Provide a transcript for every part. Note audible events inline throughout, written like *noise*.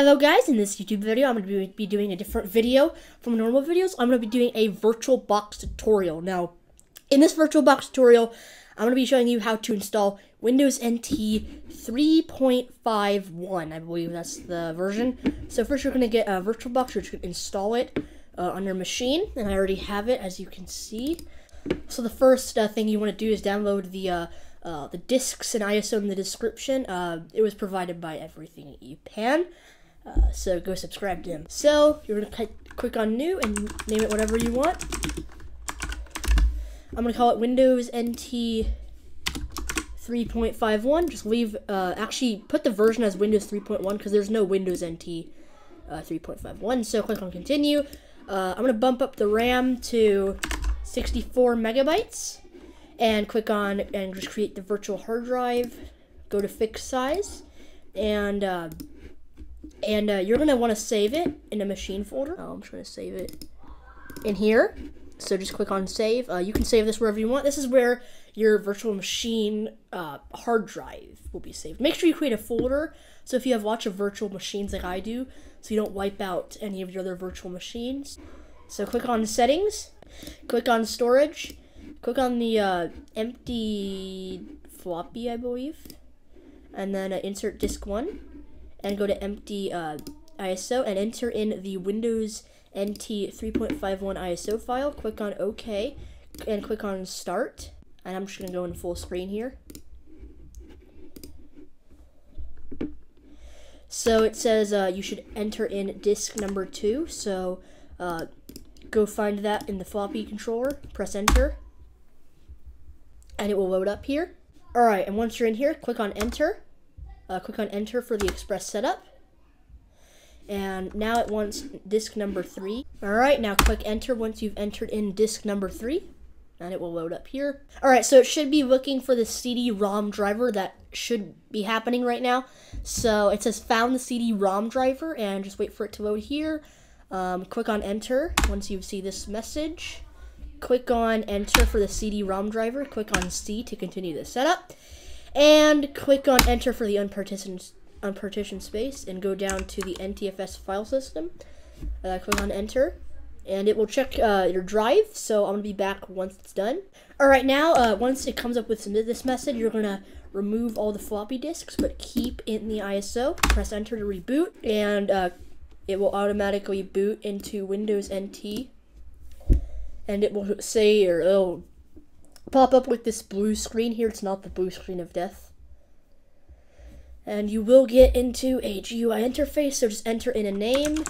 Hello guys, in this YouTube video I'm going to be doing a different video from normal videos. I'm going to be doing a VirtualBox tutorial. Now, in this VirtualBox tutorial, I'm going to be showing you how to install Windows NT 3.51. I believe that's the version. So first you're going to get a VirtualBox, you're just going to install it uh, on your machine, and I already have it as you can see. So the first uh, thing you want to do is download the uh, uh, the discs and ISO in the description. Uh, it was provided by Everything EPAN. Uh, so go subscribe to him. So you're gonna click on new and name it whatever you want. I'm gonna call it Windows NT 3.51. Just leave, uh, actually put the version as Windows 3.1 because there's no Windows NT uh, 3.51. So click on continue. Uh, I'm gonna bump up the RAM to 64 megabytes and click on and just create the virtual hard drive. Go to fixed size and uh, and uh, you're gonna want to save it in a machine folder. Oh, I'm just gonna save it in here. So just click on save. Uh, you can save this wherever you want. This is where your virtual machine uh, hard drive will be saved. Make sure you create a folder. So if you have lots of virtual machines like I do, so you don't wipe out any of your other virtual machines. So click on settings, click on storage, click on the uh, empty floppy, I believe, and then uh, insert disk one and go to empty uh, ISO and enter in the Windows NT 3.51 ISO file. Click on OK and click on Start. And I'm just going to go in full screen here. So it says uh, you should enter in disk number two. So uh, go find that in the floppy controller, press enter, and it will load up here. All right, and once you're in here, click on enter uh, click on enter for the express setup. And now it wants disk number three. All right, now click enter once you've entered in disk number three and it will load up here. All right, so it should be looking for the CD-ROM driver that should be happening right now. So it says found the CD-ROM driver and just wait for it to load here. Um, click on enter once you see this message. Click on enter for the CD-ROM driver. Click on C to continue the setup and click on enter for the unpartitioned, unpartitioned space and go down to the NTFS file system. Uh, click on enter and it will check uh, your drive. So I'm gonna be back once it's done. All right, now uh, once it comes up with this message, you're gonna remove all the floppy disks, but keep in the ISO. Press enter to reboot, and uh, it will automatically boot into Windows NT. And it will say, or it'll pop up with this blue screen here. It's not the blue screen of death. And you will get into a GUI interface, so just enter in a name.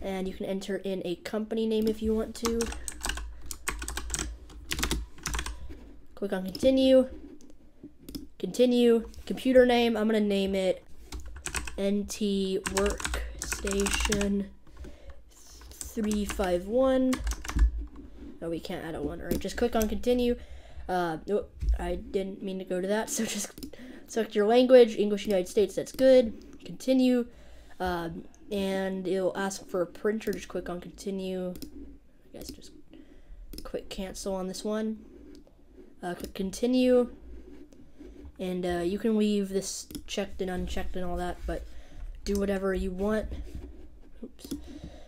And you can enter in a company name if you want to. Click on continue. Continue. Computer name, I'm going to name it NT Workstation 351. No, we can't add a one. All right, just click on continue. Uh, oh, I didn't mean to go to that. *laughs* So just select your language, English United States, that's good. Continue. Um, and it'll ask for a printer. Just click on continue. I guess just click cancel on this one. Uh, click continue. And uh, you can leave this checked and unchecked and all that, but do whatever you want. Oops.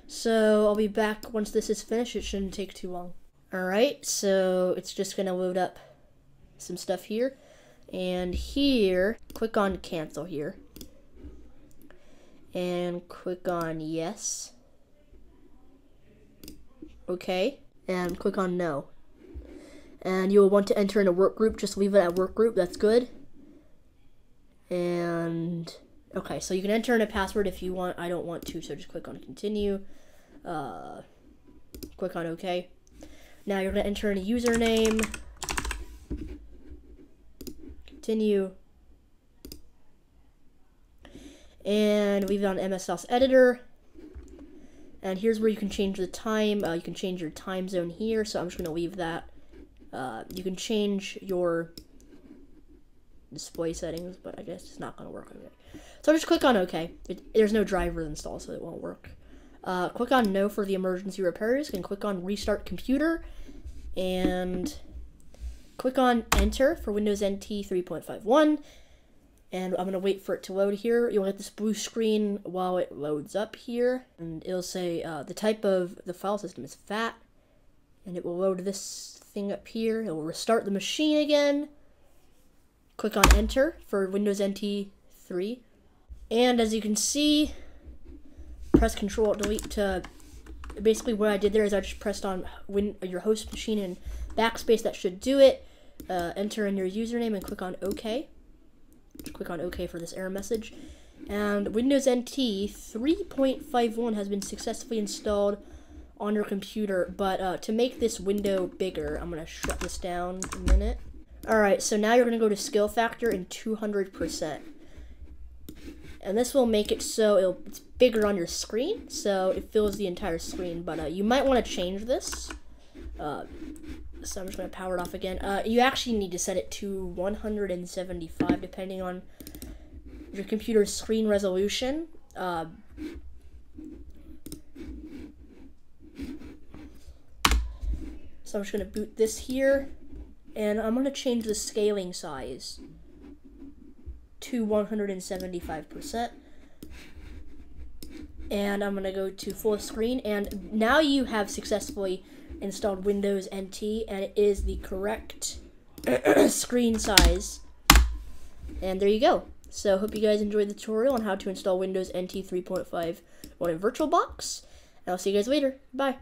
So I'll be back once this is finished. It shouldn't take too long. Alright, so it's just going to load up some stuff here. And here, click on cancel here. And click on yes. Okay. And click on no. And you'll want to enter in a work group. Just leave it at work group. That's good. And okay, so you can enter in a password if you want. I don't want to, so just click on continue. Uh, click on OK. Now you're going to enter in a username. Continue. And leave it on MS-DOS editor. And here's where you can change the time. Uh, you can change your time zone here, so I'm just going to leave that. Uh, you can change your display settings, but I guess it's not going to work. So I'll just click on OK. It, there's no driver installed, so it won't work. Uh, click on No for the emergency repairs, and click on Restart Computer, and click on Enter for Windows NT 3.51, and I'm gonna wait for it to load here. You'll get this blue screen while it loads up here, and it'll say uh, the type of the file system is FAT, and it will load this thing up here. It will restart the machine again. Click on Enter for Windows NT 3, and as you can see, press Control Delete to. Basically, what I did there is I just pressed on win your host machine and backspace. That should do it. Uh, enter in your username and click on OK click on OK for this error message. And Windows NT 3.51 has been successfully installed on your computer, but uh, to make this window bigger, I'm going to shut this down a minute. Alright, so now you're going to go to scale factor in 200%. And this will make it so it'll it's bigger on your screen, so it fills the entire screen, but uh, you might want to change this. Uh, so I'm just going to power it off again. Uh, you actually need to set it to 175 depending on your computer's screen resolution. Uh, so I'm just going to boot this here, and I'm going to change the scaling size to 175%. And I'm to go to full screen, and now you have successfully installed Windows NT and it is the correct *clears throat* screen size. And there you go. So hope you guys enjoyed the tutorial on how to install Windows NT 3.5 on a VirtualBox. And I'll see you guys later. Bye.